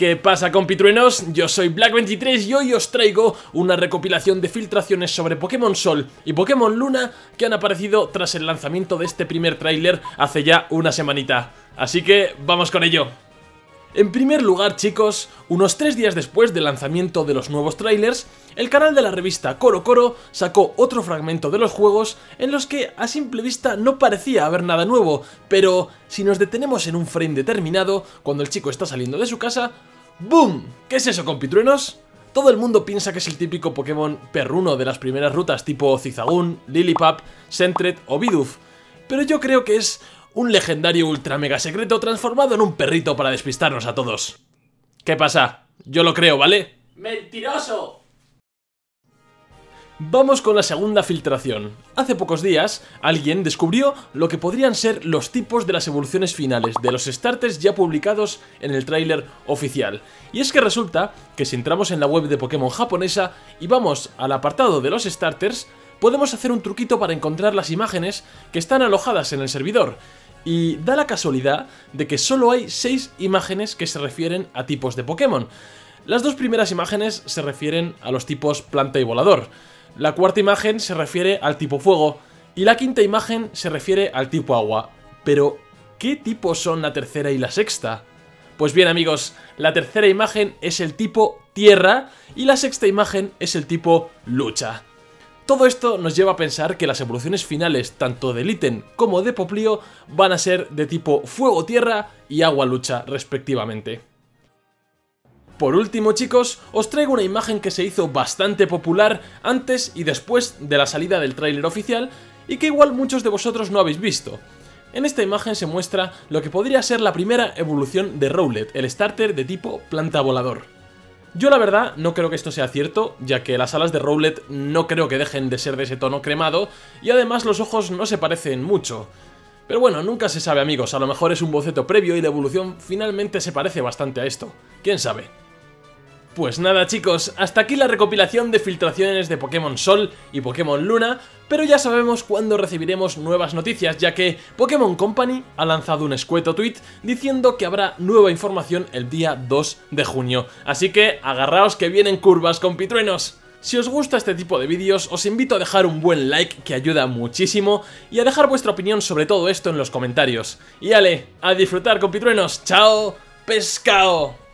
¿Qué pasa compitruenos? Yo soy Black23 y hoy os traigo una recopilación de filtraciones sobre Pokémon Sol y Pokémon Luna que han aparecido tras el lanzamiento de este primer tráiler hace ya una semanita. Así que vamos con ello. En primer lugar, chicos, unos tres días después del lanzamiento de los nuevos trailers, el canal de la revista Coro Coro sacó otro fragmento de los juegos en los que a simple vista no parecía haber nada nuevo, pero si nos detenemos en un frame determinado, cuando el chico está saliendo de su casa, ¡BOOM! ¿Qué es eso, compitruenos? Todo el mundo piensa que es el típico Pokémon perruno de las primeras rutas tipo Cizagun, Lillipup, Sentret o Bidoof, pero yo creo que es un legendario ultra mega secreto transformado en un perrito para despistarnos a todos. ¿Qué pasa? Yo lo creo, ¿vale? ¡Mentiroso! Vamos con la segunda filtración. Hace pocos días, alguien descubrió lo que podrían ser los tipos de las evoluciones finales de los starters ya publicados en el tráiler oficial. Y es que resulta que si entramos en la web de Pokémon japonesa y vamos al apartado de los starters, podemos hacer un truquito para encontrar las imágenes que están alojadas en el servidor. Y da la casualidad de que solo hay 6 imágenes que se refieren a tipos de Pokémon. Las dos primeras imágenes se refieren a los tipos planta y volador. La cuarta imagen se refiere al tipo fuego y la quinta imagen se refiere al tipo agua. Pero, ¿qué tipos son la tercera y la sexta? Pues bien amigos, la tercera imagen es el tipo tierra y la sexta imagen es el tipo lucha. Todo esto nos lleva a pensar que las evoluciones finales tanto de Litten como de Poplio van a ser de tipo fuego-tierra y agua-lucha respectivamente. Por último chicos, os traigo una imagen que se hizo bastante popular antes y después de la salida del tráiler oficial y que igual muchos de vosotros no habéis visto. En esta imagen se muestra lo que podría ser la primera evolución de Rowlet, el starter de tipo planta volador. Yo la verdad no creo que esto sea cierto, ya que las alas de Rowlet no creo que dejen de ser de ese tono cremado, y además los ojos no se parecen mucho. Pero bueno, nunca se sabe amigos, a lo mejor es un boceto previo y la evolución finalmente se parece bastante a esto, quién sabe. Pues nada chicos, hasta aquí la recopilación de filtraciones de Pokémon Sol y Pokémon Luna, pero ya sabemos cuándo recibiremos nuevas noticias, ya que Pokémon Company ha lanzado un escueto tweet diciendo que habrá nueva información el día 2 de junio. Así que agarraos que vienen curvas con pitruenos. Si os gusta este tipo de vídeos, os invito a dejar un buen like que ayuda muchísimo y a dejar vuestra opinión sobre todo esto en los comentarios. Y ale, a disfrutar con pitruenos, chao, pescao.